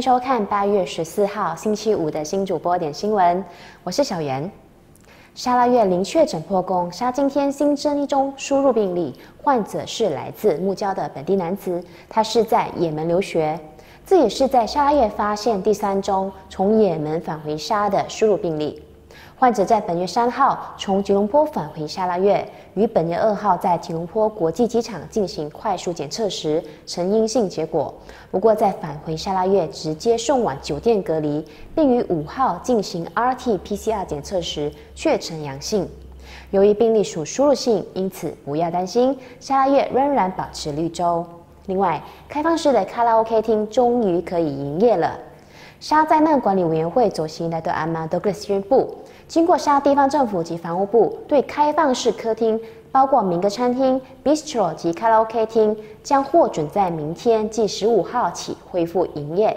迎收看八月十四号星期五的新主播点新闻，我是小袁。沙拉月零确诊破功，沙今天新增一宗输入病例，患者是来自木礁的本地男子，他是在也门留学，这也是在沙拉月发现第三宗从也门返回沙的输入病例。患者在本月三号从吉隆坡返回沙拉越，于本月二号在吉隆坡国际机场进行快速检测时呈阴性结果。不过在返回沙拉越直接送往酒店隔离，并于五号进行 RT-PCR 检测时确呈阳性。由于病例属输入性，因此不要担心，沙拉越仍然保持绿洲。另外，开放式的卡拉 OK 厅终于可以营业了。沙灾难管理委员会主席莱德阿马 Douglas 宣布，经过沙地方政府及房屋部对开放式客厅，包括民歌餐厅、bistro 及卡拉 OK 厅，将获准在明天即十五号起恢复营业。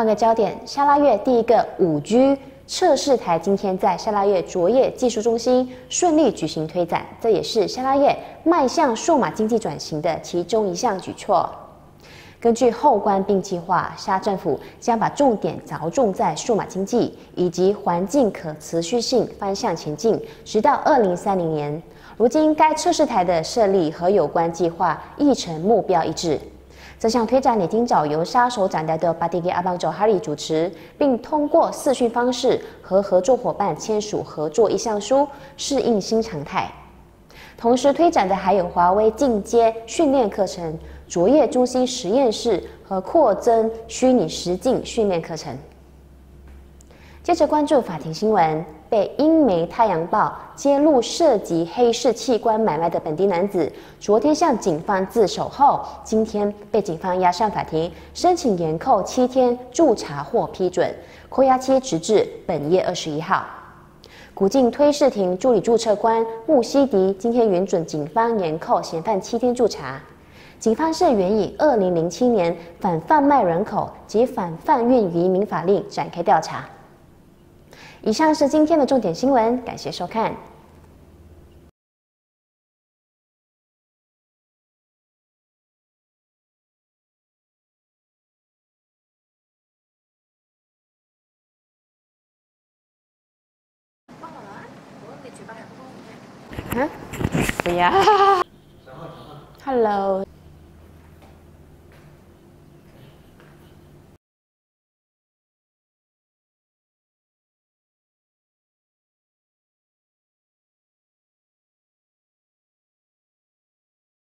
换个焦点，沙拉越第一个五 G 测试台今天在沙拉越卓越技术中心顺利举行推展，这也是沙拉越迈向数码经济转型的其中一项举措。根据后关并计划，沙政府将把重点着重在数码经济以及环境可持续性方向前进，直到二零三零年。如今，该测试台的设立和有关计划议程目标一致。这项推展已经找由沙首长的巴蒂吉阿邦佐哈利主持，并通过视讯方式和合作伙伴签署合作意向书，适应新常态。同时推展的还有华为进阶训练课程、卓越中心实验室和扩增虚拟实境训练课程。接着关注法庭新闻。被英媒《太阳报》揭露涉及黑市器官买卖的本地男子，昨天向警方自首后，今天被警方押上法庭，申请延扣七天驻查或批准，扣押期直至本月二十一号。古晋推事庭助理注册官穆希迪今天允准警方延扣嫌犯七天驻查。警方是援引二零零七年反贩卖人口及反贩运移民法令展开调查。以上是今天的重点新闻，感谢收看。啊？不要。Hello。